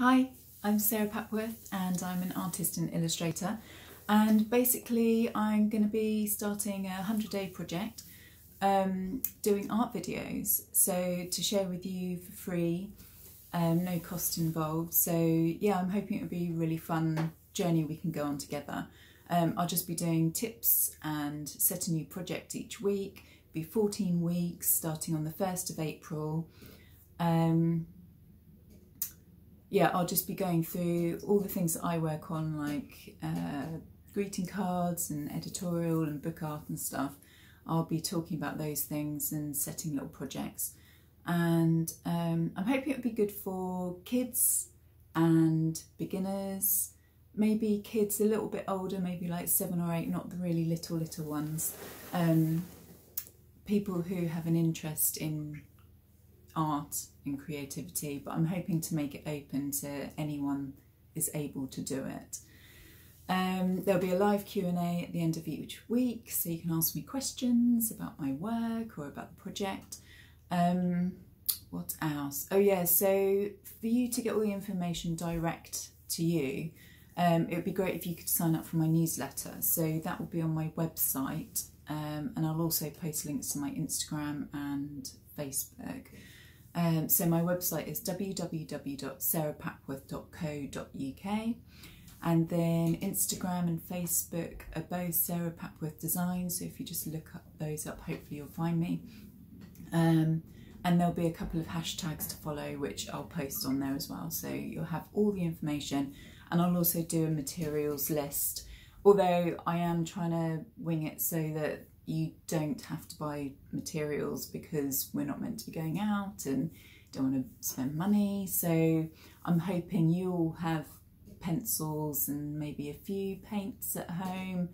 Hi, I'm Sarah Papworth and I'm an artist and illustrator. And basically, I'm going to be starting a 100 day project um, doing art videos. So, to share with you for free, um, no cost involved. So, yeah, I'm hoping it'll be a really fun journey we can go on together. Um, I'll just be doing tips and set a new project each week. Be 14 weeks starting on the 1st of April. Yeah, I'll just be going through all the things that I work on, like uh, greeting cards and editorial and book art and stuff. I'll be talking about those things and setting little projects. And um, I'm hoping it'll be good for kids and beginners, maybe kids a little bit older, maybe like seven or eight, not the really little, little ones. Um, people who have an interest in art and creativity, but I'm hoping to make it open to anyone is able to do it. Um, there'll be a live Q&A at the end of each week, so you can ask me questions about my work or about the project. Um, what else? Oh yeah, so for you to get all the information direct to you, um, it would be great if you could sign up for my newsletter. So that will be on my website, um, and I'll also post links to my Instagram and Facebook. Um, so my website is www.sarahpapworth.co.uk and then Instagram and Facebook are both Sarah Papworth Design. So if you just look up those up, hopefully you'll find me. Um, and there'll be a couple of hashtags to follow, which I'll post on there as well. So you'll have all the information, and I'll also do a materials list. Although I am trying to wing it so that you don't have to buy materials because we're not meant to be going out and don't want to spend money. So I'm hoping you'll have pencils and maybe a few paints at home,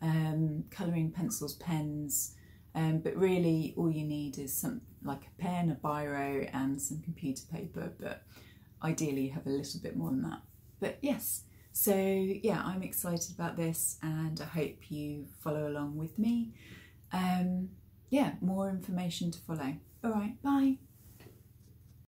um, colouring pencils, pens. Um, but really, all you need is some like a pen, a biro, and some computer paper. But ideally, you have a little bit more than that. But yes, so yeah, I'm excited about this, and I hope you follow along with me um, yeah, more information to follow. All right, bye.